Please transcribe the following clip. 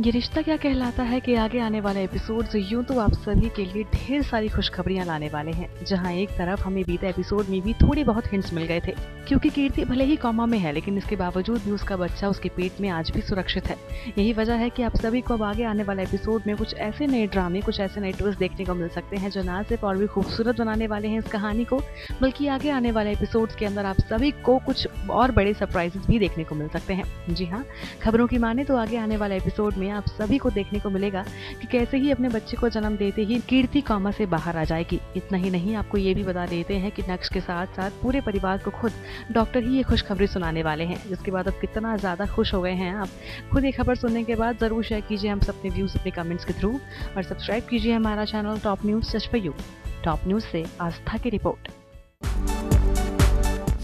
ये रिश्ता क्या कहलाता है कि आगे आने वाले एपिसोड यूँ तो आप सभी के लिए ढेर सारी खुशखबरियाँ लाने वाले हैं। जहाँ एक तरफ़ हमें बीते एपिसोड में भी थोड़ी बहुत हिंट्स मिल गए थे, क्योंकि कीर्ति भले ही कॉमा में है, लेकिन इसके बावजूद भी उसका बच्चा उसके पेट में आज भी सुरक्षित है। यही वजह है कि आप सभी को अब आगे आने वाले एपिसोड में कुछ ऐसे नए ड्रामे कुछ ऐसे नए ट्विस्ट देखने को मिल सकते हैं, जो ना सिर्फ़ और भी खूबसूरत बनाने वाले हैं इस कहानी को बल्कि आगे आने वाले एपिसोड के अंदर आप सभी को कुछ और बड़े सरप्राइजेस भी देखने को मिल सकते हैं। जी हाँ खबरों की माने तो आगे आने वाले एपिसोड में आप सभी को देखने को मिलेगा कि कैसे ही अपने बच्चे को जन्म देते ही कीर्ति कॉमा से बाहर आ जाएगी। इतना ही नहीं, आपको ये भी बता देते हैं कि नक्श के साथ साथ पूरे परिवार को खुद डॉक्टर ही ये खुशखबरी सुनाने वाले हैं। जिसके बाद अब कितना ज़्यादा खुश हो गए हैं। आप खुद ये खबर सुनने के बाद ज़रूर शेयर कीजिए हम अपने व्यूज़ अपने कमेंट्स के थ्रू और सब्सक्राइब कीजिए हमारा चैनल टॉप न्यूज़ सच पर यू टॉप न्यूज़ से आस्था की report